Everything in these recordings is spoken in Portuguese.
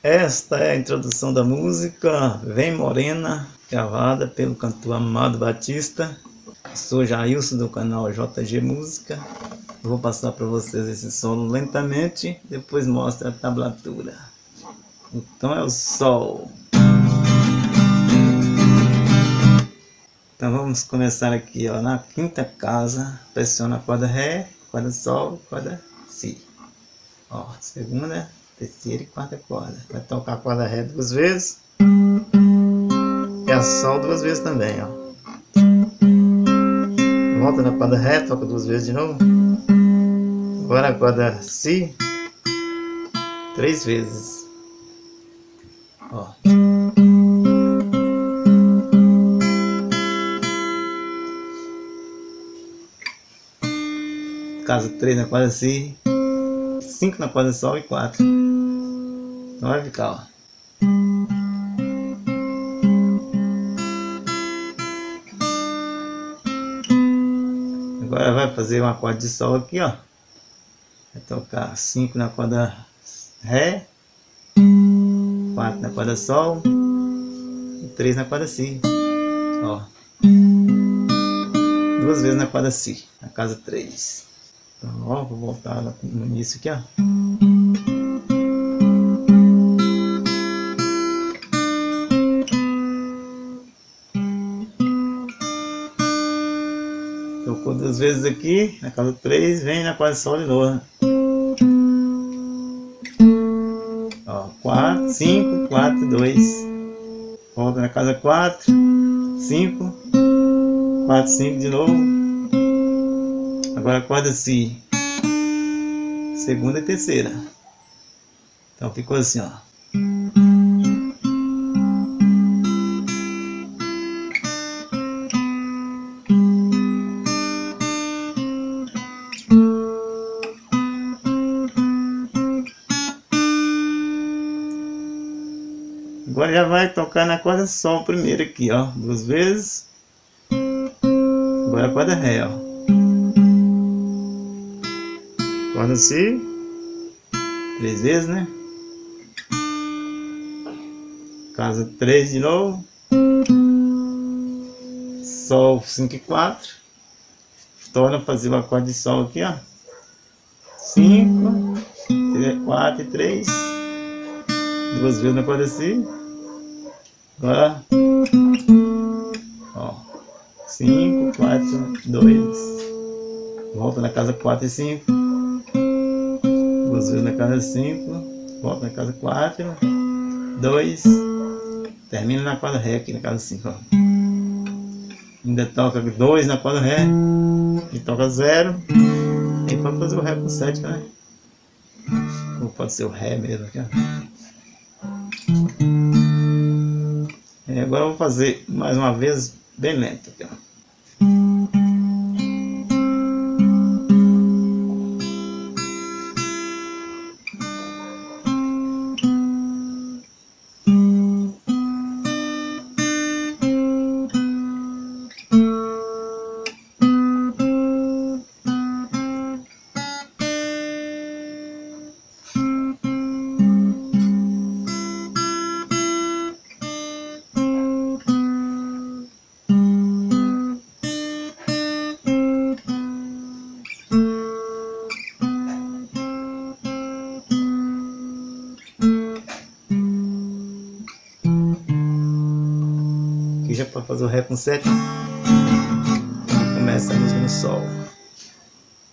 Esta é a introdução da música Vem Morena, gravada pelo cantor Amado Batista. Sou Jailson do canal JG Música. Vou passar para vocês esse solo lentamente, depois mostra a tablatura. Então é o Sol. Então vamos começar aqui ó, na quinta casa, pressiona a corda Ré, corda Sol, corda Si. Ó, segunda, terceira e quarta corda. Vai tocar a corda Ré duas vezes. E a Sol duas vezes também, ó. Volta na corda Ré, toca duas vezes de novo. Agora a corda Si, três vezes. Ó. Casa 3 na corda Si, 5 na corda Sol e 4. Então vai ficar, ó. Agora vai fazer um acorde de Sol aqui, ó. Vai tocar 5 na corda Ré, 4 na corda Sol e 3 na corda Si. Ó. Duas vezes na corda Si, na casa 3. Então, ó, vou voltar no início aqui, ó. Vezes aqui, na casa 3, vem na quase sol de novo. Ó, 4, 5, 4, 2. Volta na casa 4, 5, 4, 5 de novo. Agora corda Si. Segunda e terceira. Então ficou assim, ó. Agora já vai tocar na corda Sol primeiro aqui, ó. Duas vezes. Agora a corda Ré, ó. Corda Si. Três vezes, né? Casa 3 de novo. Sol 5 e 4. Torna a fazer o acorde de Sol aqui, ó. 5, 4 e 3. Duas vezes na corda Si. Agora, ó, 5, 4, 2, volta na casa 4 e 5, duas vezes na casa 5, volta na casa 4, 2, termina na corda Ré aqui na casa 5, ó. Ainda toca 2 na corda Ré, e toca 0, e pode fazer o Ré com 7, né? Ou pode ser o Ré mesmo aqui, ó. Agora eu vou fazer mais uma vez bem lento. Aqui, Aqui já para fazer o Ré com 7. Começa a música no Sol.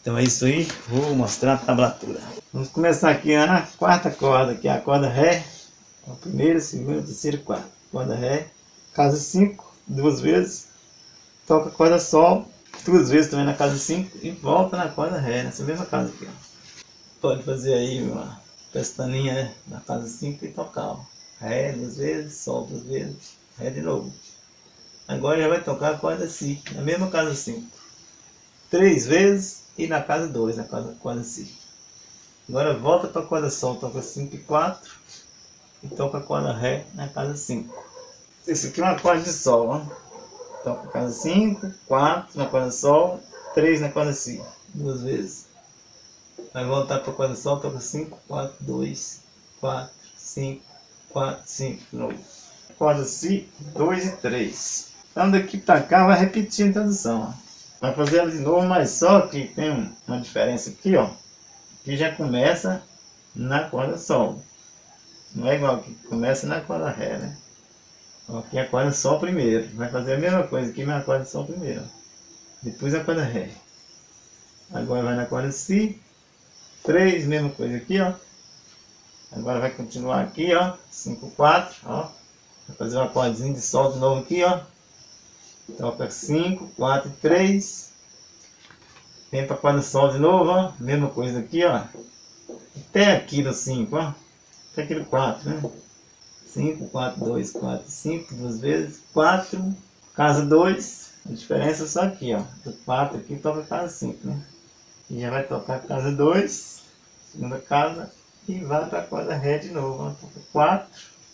Então é isso aí, vou mostrar a tablatura. Vamos começar aqui na quarta corda, que é a corda Ré. A primeira, segunda, terceira quarta. Corda Ré, casa 5, duas vezes. Toca a corda Sol, duas vezes também na casa 5 e volta na corda Ré, nessa mesma casa aqui. Ó. Pode fazer aí uma pestaninha né, na casa 5 e tocar. Ó. Ré duas vezes, Sol duas vezes, Ré de novo. Agora já vai tocar a corda Si, na mesma casa 5. Três vezes e na casa 2, na casa, corda Si. Agora volta para a corda Sol, toca 5 e 4 e toca a corda Ré na casa 5. Esse aqui é um acorde de Sol, ó. Toca a casa 5, 4 na corda Sol, 3 na corda Si, duas vezes. Vai voltar para a corda Sol, toca 5, 4, 2, 4, 5, 4, 5, de novo. Corda Si, 2 e 3. Então daqui pra cá vai repetir a introdução, ó. Vai fazer ela de novo, mas só que tem uma diferença aqui, ó. Que já começa na corda Sol. Não é igual que começa na corda Ré, né? Aqui a corda Sol primeiro. Vai fazer a mesma coisa aqui, mas a corda Sol primeiro. Depois a corda Ré. Agora vai na corda Si. 3, mesma coisa aqui, ó. Agora vai continuar aqui, ó. 5, 4, ó. Vai fazer um acordezinho de sol de novo aqui, ó. Toca 5, 4 e 3. Vem para corda sol de novo, ó. Mesma coisa aqui, ó. Até aqui no 5, ó. Até aqui no 4, né? 5, 4, 2, 4, 5, duas vezes. 4, casa 2. A diferença é só aqui, ó. Do 4 aqui toca casa 5, né? E já vai tocar casa 2, segunda casa, e vai para a Ré de novo. Ó. Toca 4,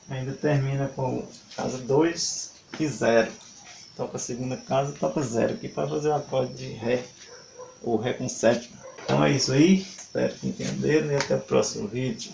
ainda termina com casa 2 e 0. Toca a segunda casa, toca 0 aqui para fazer o acorde de Ré, ou Ré com sétima. Então é isso aí, espero que entenderam e até o próximo vídeo.